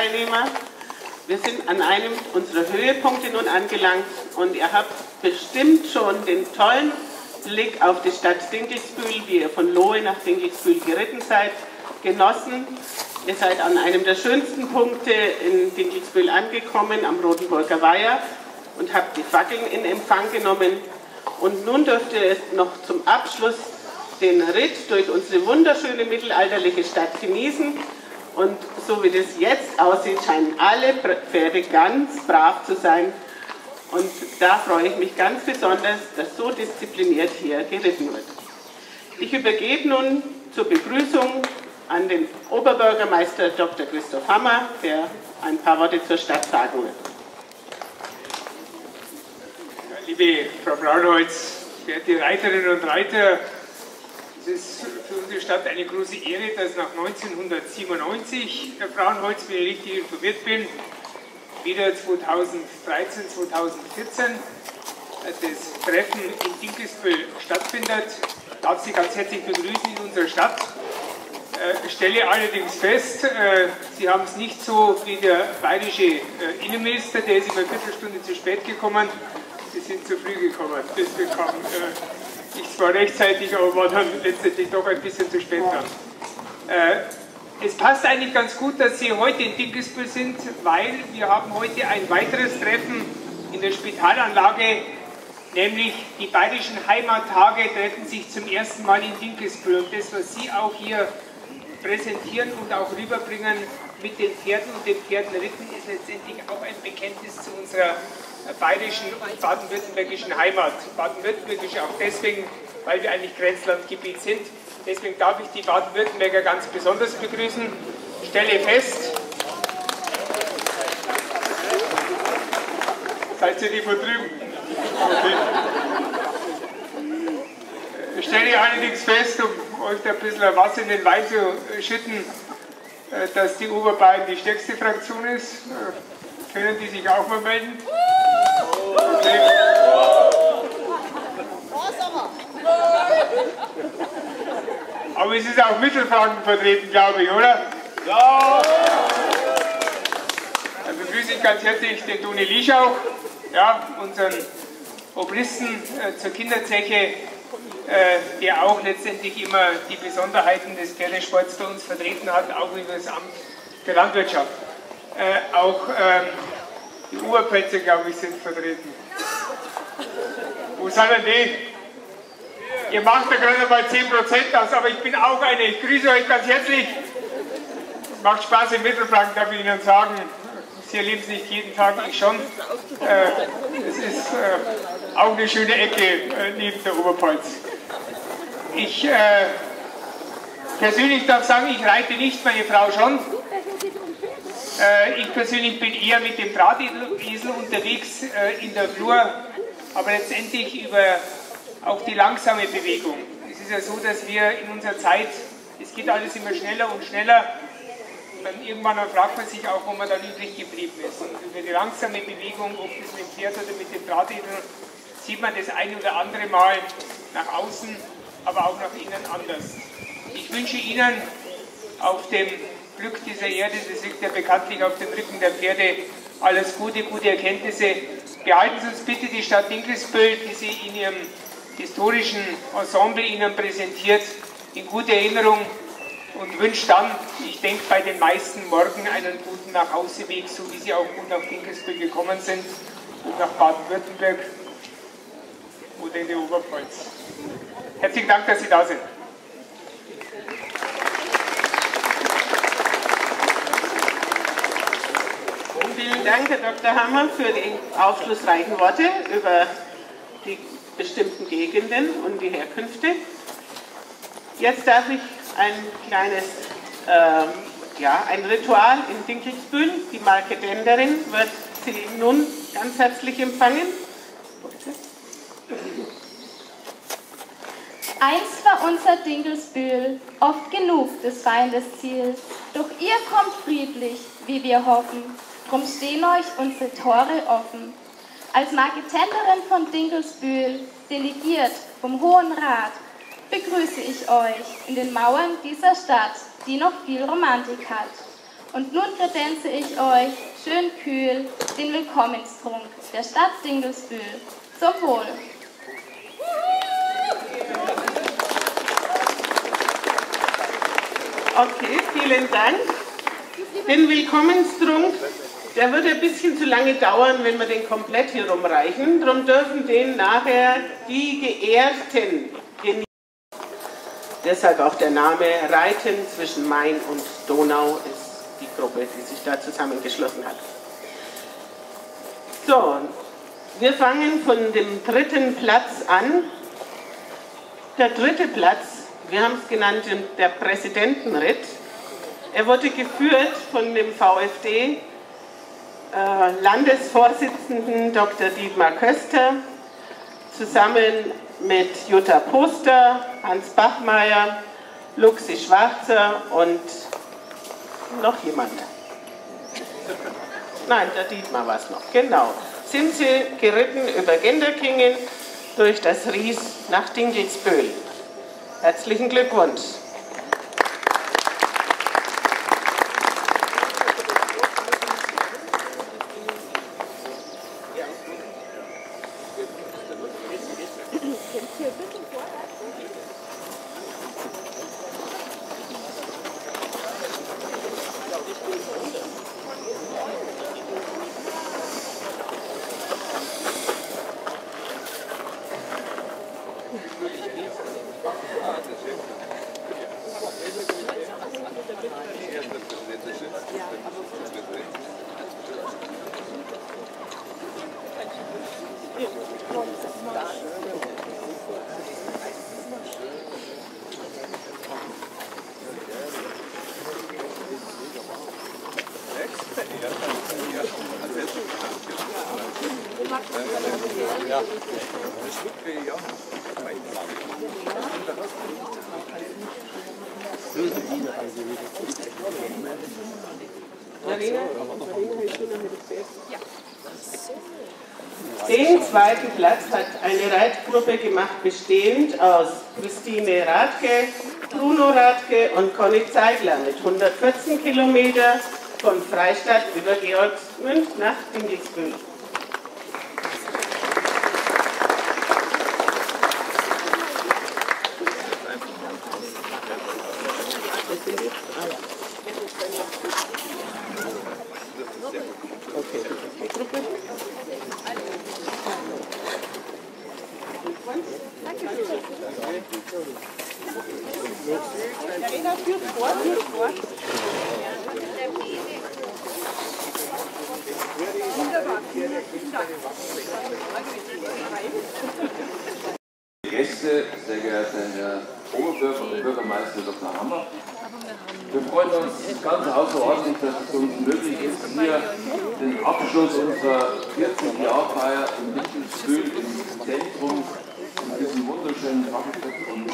Teilnehmer. Wir sind an einem unserer Höhepunkte nun angelangt und ihr habt bestimmt schon den tollen Blick auf die Stadt Dinkelsbühl, wie ihr von Lohe nach Dinkelsbühl geritten seid, genossen. Ihr seid an einem der schönsten Punkte in Dinkelsbühl angekommen, am Rotenburger Weiher, und habt die Fackeln in Empfang genommen. Und nun dürft ihr noch zum Abschluss den Ritt durch unsere wunderschöne mittelalterliche Stadt genießen. Und so wie das jetzt aussieht, scheinen alle Pferde ganz brav zu sein. Und da freue ich mich ganz besonders, dass so diszipliniert hier geritten wird. Ich übergebe nun zur Begrüßung an den Oberbürgermeister Dr. Christoph Hammer, der ein paar Worte zur Stadt sagen wird. Liebe Frau Braunholz, verehrte Reiterinnen und Reiter, ist für unsere Stadt eine große Ehre, dass nach 1997, Herr Braunholz, wenn ich richtig informiert bin, wieder 2013, 2014 das Treffen in Dinkelsbühl stattfindet. Ich darf Sie ganz herzlich begrüßen in unserer Stadt. Ich äh, stelle allerdings fest, äh, Sie haben es nicht so wie der bayerische äh, Innenminister, der ist immer eine Viertelstunde zu spät gekommen. Sie sind zu früh gekommen. Deswegen kam ich zwar rechtzeitig, aber war dann letztendlich doch ein bisschen zu spät dran. Äh, es passt eigentlich ganz gut, dass Sie heute in Dinkelsbühl sind, weil wir haben heute ein weiteres Treffen in der Spitalanlage, nämlich die bayerischen Heimattage treffen sich zum ersten Mal in Dinkelsbühl. Und das, was Sie auch hier präsentieren und auch rüberbringen mit den Pferden und den Pferdenritten, ist letztendlich auch ein Bekenntnis zu unserer bayerischen und baden-württembergischen Heimat. Baden-Württembergisch auch deswegen, weil wir eigentlich Grenzlandgebiet sind. Deswegen darf ich die Baden-Württemberger ganz besonders begrüßen. Stelle fest, seid ihr die von drüben? Okay. Stelle allerdings fest, um euch da ein bisschen Wasser in den Wein zu schütten, äh, dass die Oberbayern die stärkste Fraktion ist. Äh, können die sich auch mal melden? Aber es ist auch Mittelfranken vertreten, glaube ich, oder? Ja! Dann begrüße ich ganz herzlich den Toni Lieschauch, ja, unseren Obristen äh, zur Kinderzeche, äh, der auch letztendlich immer die Besonderheiten des Pferdesports für uns vertreten hat, auch über das Amt für Landwirtschaft. Äh, auch ähm, die Urplätze, glaube ich, sind vertreten. Wo sind denn die? ihr macht da gerade mal 10% aus, aber ich bin auch eine. Ich grüße euch ganz herzlich. Macht Spaß im Mittelfranken, darf ich Ihnen sagen. Sie erleben es nicht jeden Tag, ich schon. Äh, es ist äh, auch eine schöne Ecke äh, neben der Oberpfalz. Ich äh, persönlich darf sagen, ich reite nicht, meine Frau schon. Äh, ich persönlich bin eher mit dem Drahtesel unterwegs äh, in der Flur, aber letztendlich über auch die langsame Bewegung. Es ist ja so, dass wir in unserer Zeit, es geht alles immer schneller und schneller, dann irgendwann fragt man sich auch, wo man dann übrig geblieben ist. Und über die langsame Bewegung, ob das mit dem Pferd oder mit dem Drahtesel, sieht man das ein oder andere Mal nach außen, aber auch nach innen anders. Ich wünsche Ihnen auf dem Glück dieser Erde, das liegt ja bekanntlich auf dem Rücken der Pferde, alles Gute, gute Erkenntnisse. Behalten Sie uns bitte die Stadt Dinkelsbüll, die Sie in Ihrem historischen Ensemble Ihnen präsentiert, in guter Erinnerung und wünsche dann, ich denke bei den meisten morgen einen guten Nachhauseweg, so wie Sie auch gut nach Dinkelsbühl gekommen sind und nach Baden-Württemberg oder in die Oberpfalz. Herzlichen Dank, dass Sie da sind. Vielen Dank, Herr Dr. Hammer, für die aufschlussreichen Worte über die bestimmten Gegenden und die Herkünfte. Jetzt darf ich ein kleines äh, ja, ein Ritual in Dinkelsbühl. Die Marketenderin wird Sie nun ganz herzlich empfangen. Einst war unser Dinkelsbühl oft genug des Feindes Ziel, doch ihr kommt friedlich, wie wir hoffen, drum stehen euch unsere Tore offen. Als Marketenderin von Dinkelsbühl, delegiert vom Hohen Rat, begrüße ich euch in den Mauern dieser Stadt, die noch viel Romantik hat. Und nun kredenze ich euch schön kühl den Willkommenstrunk der Stadt Dingelsbühl. Zum Wohl! Okay, vielen Dank. Den Willkommenstrunk, der wird ein bisschen zu lange dauern, wenn wir den komplett hier rumreichen. Darum dürfen den nachher die Geehrten genießen. Deshalb auch der Name Reiten zwischen Main und Donau ist die Gruppe, die sich da zusammengeschlossen hat. So, wir fangen von dem dritten Platz an. Der dritte Platz, wir haben es genannt, der Präsidentenritt. Er wurde geführt von dem VfD äh, Landesvorsitzenden Dr. Dietmar Köster zusammen mit Jutta Poster, Hans Bachmeier, Luxi Schwarzer und noch jemand. Nein, der Dietmar war es noch, genau sind sie geritten über Genderkingen durch das Ries nach Dingelsbühl. Herzlichen Glückwunsch. Den zweiten Platz hat eine Reitgruppe gemacht, bestehend aus Christine Radke, Bruno Radke und Conny Zeigler mit 114 Kilometer von Freistadt über Georgsmünd nach Dingelsbühl. Gäste, sehr geehrter Herr Oberbürger und Bürgermeister Dr. Hammer. Wir freuen uns ganz außerordentlich, dass es uns möglich ist, hier den Abschluss unserer 40-Jahr-Feier im Mittelspül im Zentrum in diesem wunderschönen Frankfurt und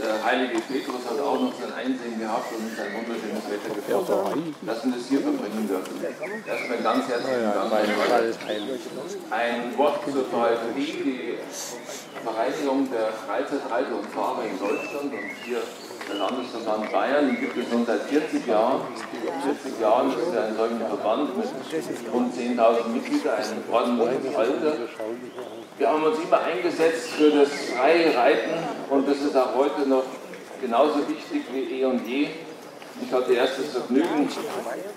der heilige Petrus hat auch noch sein Einsehen gehabt und sein wunderschönes Wetter gefunden, dass wir das hier verbringen dürfen. Erstmal ganz herzlichen Dank. Ein Wort zur VfB, die Vereinigung der Freizeitreiter und Fahrer in Deutschland und hier der Landesverband Bayern, den gibt es schon seit 40 Jahren. 40 Jahren ist er ein solcher Verband mit rund 10.000 Mitgliedern, ein ordentliches Alter. Wir haben uns immer eingesetzt für das freie Reiten und das ist auch heute noch genauso wichtig wie eh und je. Ich hatte erst das Vergnügen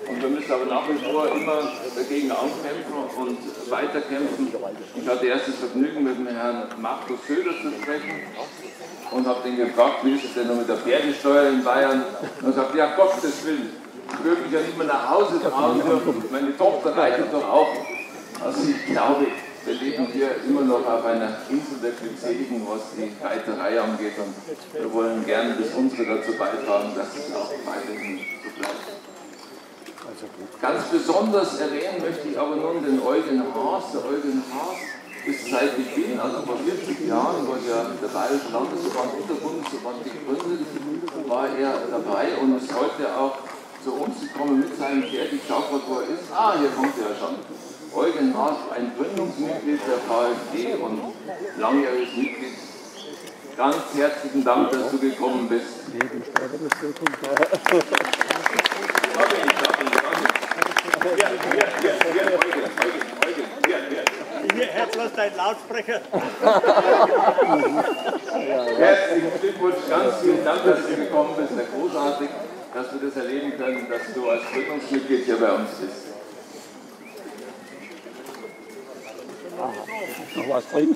und wir müssen aber nach wie vor immer dagegen ankämpfen und weiterkämpfen. Ich hatte erst das Vergnügen mit dem Herrn Markus Söder zu sprechen und habe ihn gefragt, wie ist es denn noch mit der Pferdesteuer in Bayern? Und er sagt, ja Gottes Willen, ich würde mich ja nicht mehr nach Hause tragen dürfen. Meine Tochter reitet doch auch. Also ich glaube, wir leben hier immer noch auf einer Insel der Glückseligen, was die Reiterei angeht. Und wir wollen gerne das unsere dazu beitragen, dass es auch weiterhin so bleibt. Ganz besonders erwähnen möchte ich aber nun den Eugen Haas. Der Eugen Haas ist seit Beginn, also vor 40 Jahren, wurde ja der Bayerische Landesverband und der Bundesverband gegründet, war er dabei und ist heute auch zu uns gekommen mit seinem Pferd. Ich schaue gerade, wo er ist. Ah, hier kommt er ja schon. Eugen Haas, ein Gründungsmitglied der VfD und langjähriges Mitglied. Ganz herzlichen Dank, dass du gekommen bist. Hier, Herz, was dein Lautsprecher. Herzlichen Glückwunsch, ganz vielen Dank, dass du gekommen bist. Sehr großartig, dass wir das erleben können, dass du als Gründungsmitglied hier bei uns bist. Noch was drin?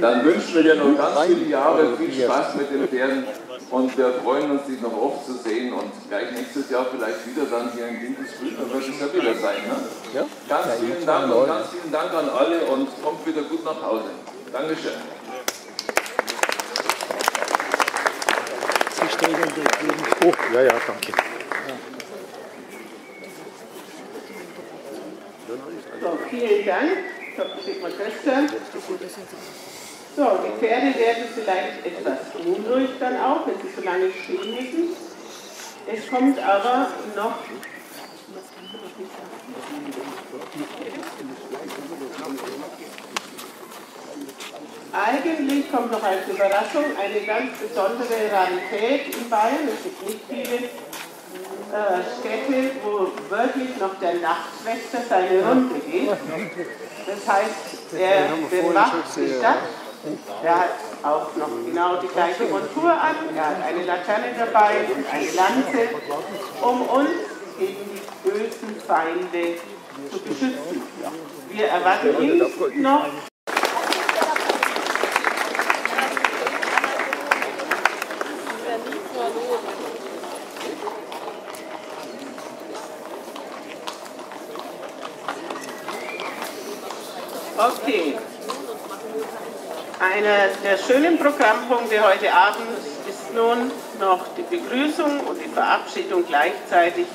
Dann wünschen wir dir noch ganz viele Jahre viel Spaß mit den Pferden und wir freuen uns, dich noch oft zu sehen und gleich nächstes Jahr vielleicht wieder dann hier in Dinkelsbühl, dann wird es ja wieder sein. Ne? Ja. Ganz vielen Dank und ganz vielen Dank an alle und kommt wieder gut nach Hause. Dankeschön. In den Oh, ja, ja, danke. So, vielen Dank. Sieht man besser. So, die Pferde werden vielleicht etwas unruhig dann auch, wenn sie so lange stehen müssen. Es kommt aber noch Eigentlich kommt noch als Überraschung eine ganz besondere Rarität in Bayern. Es gibt nicht viele äh, Städte, wo wirklich noch der Nachtwächter seine Runde geht. Das heißt, er bewacht die Stadt. Er hat auch noch genau die gleiche Montur an. Er hat eine Laterne dabei und eine Lanze, um uns gegen die bösen Feinde zu beschützen. Wir erwarten ihn noch Okay. Einer der schönen Programmpunkte heute Abend ist nun noch die Begrüßung und die Verabschiedung gleichzeitig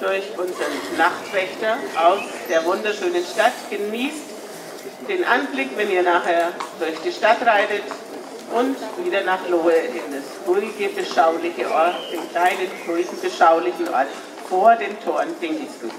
durch unseren Nachtwächter aus der wunderschönen Stadt. Genießt den Anblick, wenn ihr nachher durch die Stadt reitet und wieder nach Lohe in das ruhige, beschauliche Ort, den kleinen, ruhigen, beschaulichen Ort vor den Toren Dinkelsbütz.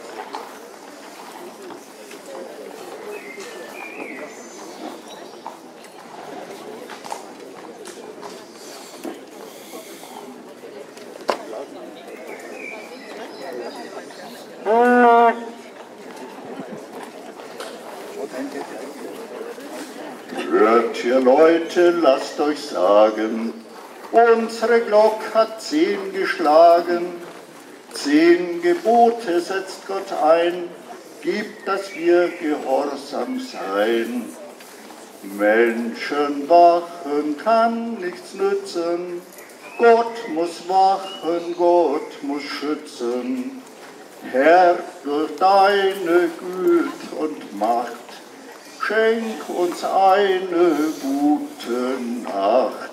Hört ihr Leute, lasst euch sagen, unsere Glock hat zehn geschlagen. Zehn Gebote setzt Gott ein, gibt, dass wir gehorsam sein. Menschen wachen kann nichts nützen, Gott muss wachen, Gott muss schützen. Herr, durch deine Güte und Macht, schenk uns eine gute Nacht.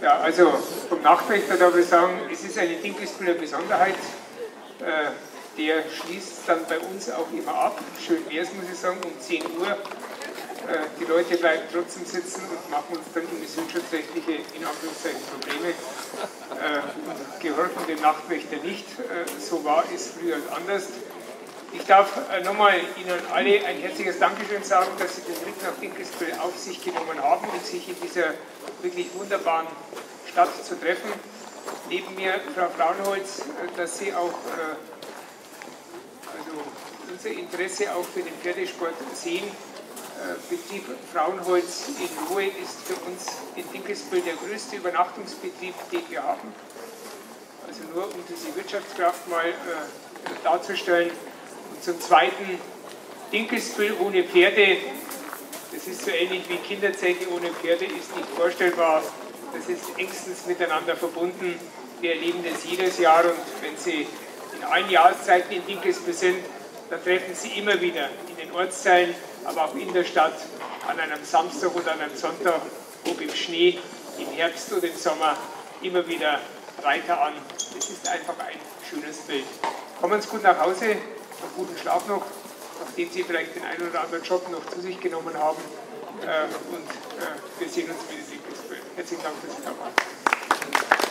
Ja, also vom Nachtwächter darf ich sagen, es ist eine Dinkelsbühler Besonderheit. Äh, der schließt dann bei uns auch immer ab. Schön wäre es, muss ich sagen, um 10 Uhr. Äh, die Leute bleiben trotzdem sitzen und machen uns dann immissionsschutzrechtliche, in Anführungszeichen, Probleme. Äh, und gehorchen dem Nachtwächter nicht. So war es früher anders. Ich darf nochmal Ihnen alle ein herzliches Dankeschön sagen, dass Sie den Ritt nach Dinkelsbühl auf sich genommen haben und sich in dieser wirklich wunderbaren Stadt zu treffen. Neben mir Frau Braunholz, äh, dass Sie auch äh, also unser Interesse auch für den Pferdesport sehen. Äh, Betrieb Frauenholz in Lohe ist für uns in Dinkelsbühl der größte Übernachtungsbetrieb, den wir haben. Also nur um diese Wirtschaftskraft mal äh, darzustellen. Und zum Zweiten, Dinkelsbühl ohne Pferde, das ist so ähnlich wie Kinderzeche ohne Pferde, ist nicht vorstellbar. Das ist engstens miteinander verbunden. Wir erleben das jedes Jahr und wenn Sie in allen Jahreszeiten in Dinkelsbühl sind, dann treffen Sie immer wieder in den Ortsteilen, aber auch in der Stadt an einem Samstag oder an einem Sonntag, ob im Schnee, im Herbst oder im Sommer, immer wieder Reiter an. Das ist einfach ein schönes Bild. Kommen Sie gut nach Hause, einen guten Schlaf noch, nachdem Sie vielleicht den einen oder anderen Job noch zu sich genommen haben. Äh, und äh, wir sehen uns wieder in Dinkelsbühl. Herzlichen Dank, dass Sie da waren.